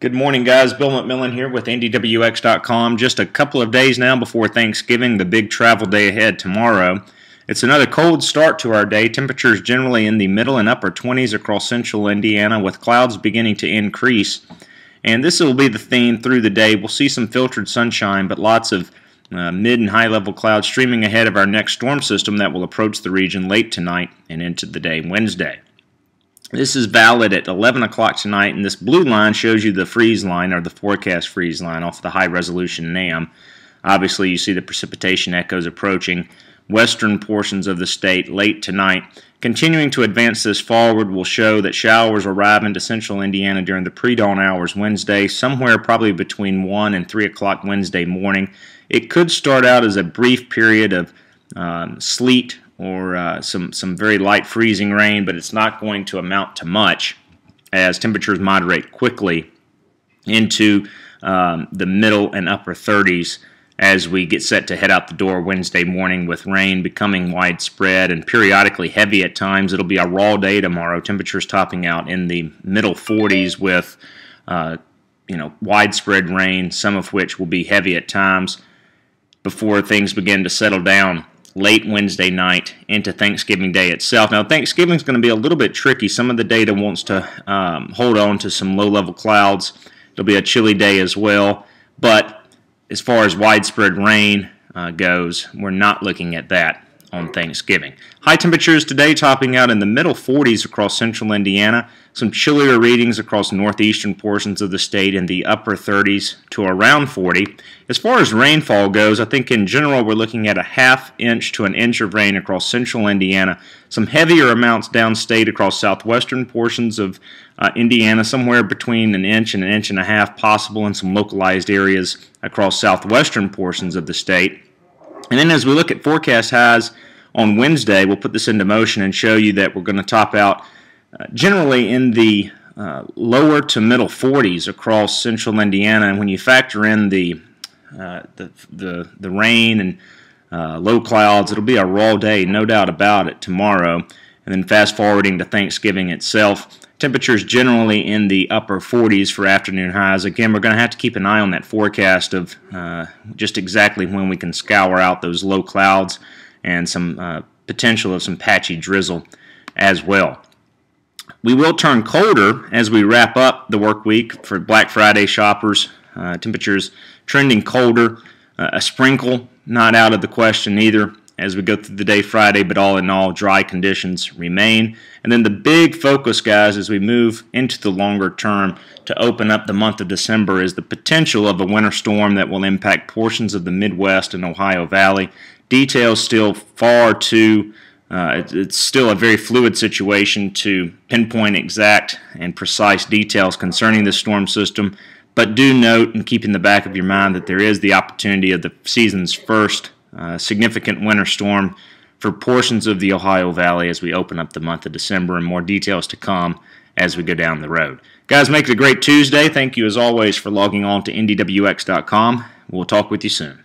Good morning, guys. Bill McMillan here with IndyWX.com. Just a couple of days now before Thanksgiving, the big travel day ahead tomorrow. It's another cold start to our day. Temperatures generally in the middle and upper 20s across central Indiana, with clouds beginning to increase. And this will be the theme through the day. We'll see some filtered sunshine, but lots of uh, mid and high level clouds streaming ahead of our next storm system that will approach the region late tonight and into the day Wednesday. This is valid at 11 o'clock tonight, and this blue line shows you the freeze line or the forecast freeze line off the high resolution NAM. Obviously, you see the precipitation echoes approaching western portions of the state late tonight. Continuing to advance this forward will show that showers arrive into central Indiana during the pre dawn hours Wednesday, somewhere probably between 1 and 3 o'clock Wednesday morning. It could start out as a brief period of um, sleet or uh, some, some very light freezing rain, but it's not going to amount to much as temperatures moderate quickly into um, the middle and upper 30s as we get set to head out the door Wednesday morning with rain becoming widespread and periodically heavy at times. It'll be a raw day tomorrow, temperatures topping out in the middle 40s with uh, you know widespread rain, some of which will be heavy at times before things begin to settle down late Wednesday night into Thanksgiving Day itself. Now, Thanksgiving is going to be a little bit tricky. Some of the data wants to um, hold on to some low level clouds. It'll be a chilly day as well. But as far as widespread rain uh, goes, we're not looking at that on Thanksgiving. High temperatures today topping out in the middle 40s across central Indiana. Some chillier readings across northeastern portions of the state in the upper 30s to around 40. As far as rainfall goes, I think in general we're looking at a half inch to an inch of rain across central Indiana. Some heavier amounts downstate across southwestern portions of uh, Indiana, somewhere between an inch and an inch and a half possible in some localized areas across southwestern portions of the state. And then as we look at forecast highs on Wednesday, we'll put this into motion and show you that we're going to top out uh, generally in the uh, lower to middle 40s across central Indiana. And when you factor in the uh, the, the, the rain and uh, low clouds, it'll be a raw day, no doubt about it, tomorrow. And then fast forwarding to Thanksgiving itself, temperatures generally in the upper 40s for afternoon highs. Again, we're going to have to keep an eye on that forecast of uh, just exactly when we can scour out those low clouds and some uh, potential of some patchy drizzle as well. We will turn colder as we wrap up the work week for Black Friday shoppers. Uh, temperatures trending colder. Uh, a sprinkle not out of the question either as we go through the day Friday, but all in all, dry conditions remain. And then the big focus, guys, as we move into the longer term to open up the month of December is the potential of a winter storm that will impact portions of the Midwest and Ohio Valley. Details still far too uh, it, it's still a very fluid situation to pinpoint exact and precise details concerning the storm system, but do note and keep in the back of your mind that there is the opportunity of the season's first significant winter storm for portions of the Ohio Valley as we open up the month of December, and more details to come as we go down the road. Guys, make it a great Tuesday. Thank you as always for logging on to IndyWX.com. We'll talk with you soon.